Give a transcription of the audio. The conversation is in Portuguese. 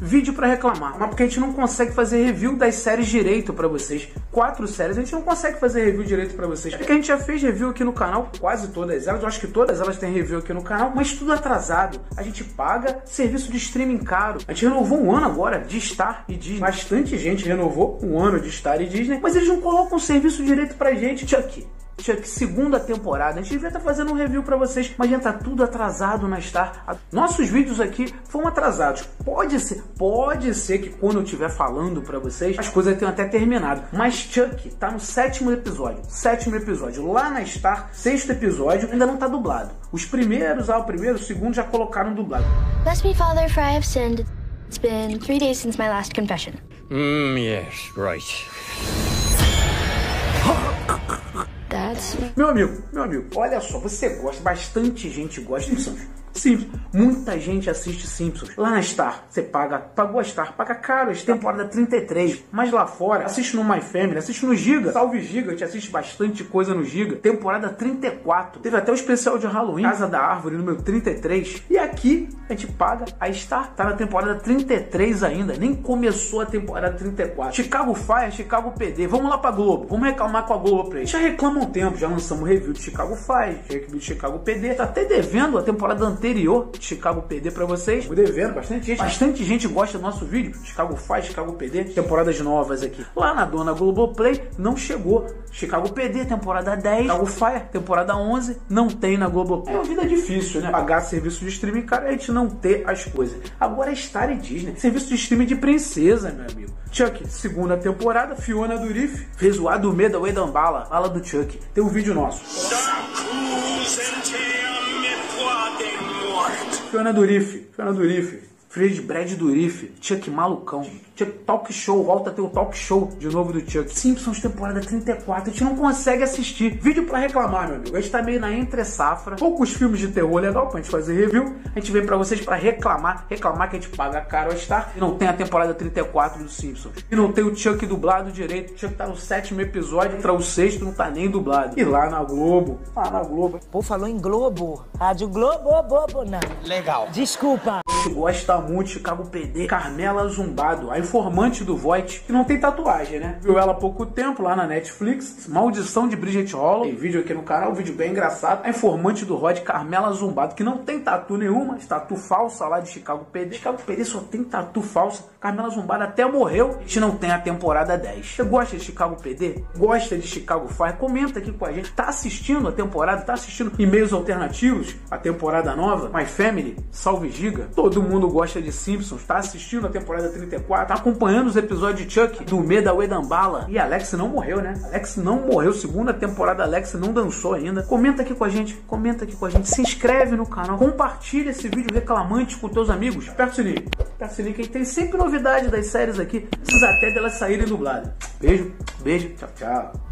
vídeo para reclamar, mas porque a gente não consegue fazer review das séries direito para vocês. Quatro séries a gente não consegue fazer review direito para vocês. Porque a gente já fez review aqui no canal, quase todas elas, eu acho que todas elas têm review aqui no canal, mas tudo atrasado. A gente paga serviço de streaming caro. A gente renovou um ano agora de Star e Disney. Bastante gente renovou um ano de Star e Disney, mas eles não colocam serviço direito pra gente. Chuck, Chuck, segunda temporada. A gente devia estar fazendo um review para vocês, mas já tá tudo atrasado na Star. Nossos vídeos aqui foram atrasados. Pode ser, pode ser que quando eu estiver falando para vocês, as coisas tenham até terminado. Mas Chuck tá no sétimo episódio. Sétimo episódio. Lá na Star, sexto episódio, ainda não tá dublado. Os primeiros, ah, o primeiro, o segundo já colocaram dublado. Bless me, Father, for I have sinned. It's been three days since my last confession. Mm, yes, right. Meu amigo, meu amigo, olha só, você gosta, bastante gente gosta de Simpsons. Simpsons. Muita gente assiste Simpsons. Lá na Star, você paga, pagou a Star, paga caro, essa temporada 33. Mas lá fora, assiste no My Family, assiste no Giga. Salve Giga, a gente assiste bastante coisa no Giga. Temporada 34. Teve até o especial de Halloween, Casa da Árvore, número 33. E aqui, a gente paga a Star. Tá na temporada 33 ainda, nem começou a temporada 34. Chicago Fire, Chicago PD. Vamos lá pra Globo, vamos reclamar com a Globo pra eles. Já reclama um tempo, já lançamos review de Chicago Fire, review de Chicago PD. Tá até devendo a temporada anterior de Chicago PD pra vocês. Vou devendo, bastante gente. Bastante gente gosta do nosso vídeo. Chicago Fire, Chicago PD, temporadas novas aqui. Lá na dona Globoplay não chegou. Chicago PD, temporada 10. Chicago Fire, temporada 11, não tem na Globoplay. É uma vida difícil, né? Pagar serviço de streaming, cara, a gente não ter as coisas. Agora é Star e Disney. Serviço de streaming de princesa, meu amigo. Chuck, segunda temporada, Fiona Durif fez o Adumê da Wedambala, fala do Chuck. Tem um vídeo nosso. Fiona Durif, Fiona Durif, Fred Brad Durif, Chuck Malucão, Chuck Talk Show, volta a ter o Talk Show de novo do Chuck. Simpsons temporada 34, a gente não consegue assistir. Vídeo pra reclamar, meu amigo. A gente tá meio na entre safra. Poucos filmes de terror legal pra gente fazer review. A gente vem pra vocês pra reclamar, reclamar que a gente paga caro a Star e não tem a temporada 34 do Simpsons. E não tem o Chuck dublado direito. O Chuck tá no sétimo episódio, entra o sexto, não tá nem dublado. E lá na Globo, lá na Globo, Pô, falou em Globo. Rádio Globo, bobo, não. Legal. Desculpa. Gosta muito Chicago PD, Carmela Zumbado, a informante do Voight, que não tem tatuagem, né? Viu ela há pouco tempo lá na Netflix, Maldição de Bridget Hollow, tem vídeo aqui no canal, um vídeo bem engraçado. A informante do Rod, Carmela Zumbado, que não tem tatu nenhuma, tatu falsa lá de Chicago PD. Chicago PD só tem tatu falsa. Carmela Zumbado até morreu, a gente não tem a temporada 10. Você gosta de Chicago PD? Gosta de Chicago Fire? Comenta aqui com a gente. Tá assistindo a temporada? Tá assistindo e-mails alternativos? A temporada nova? My Family? Salve Giga? Todo mundo gosta de Simpsons, tá assistindo a temporada 34, tá acompanhando os episódios de Chuck, do Meda Wedambala. E Alex não morreu, né? Alex não morreu. Segunda temporada, Alex não dançou ainda. Comenta aqui com a gente, comenta aqui com a gente. Se inscreve no canal, compartilha esse vídeo reclamante com teus amigos. Aperta o sininho, aperta o sininho que tem sempre novidade das séries aqui. Precisa até delas saírem dubladas. Beijo, beijo, tchau, tchau.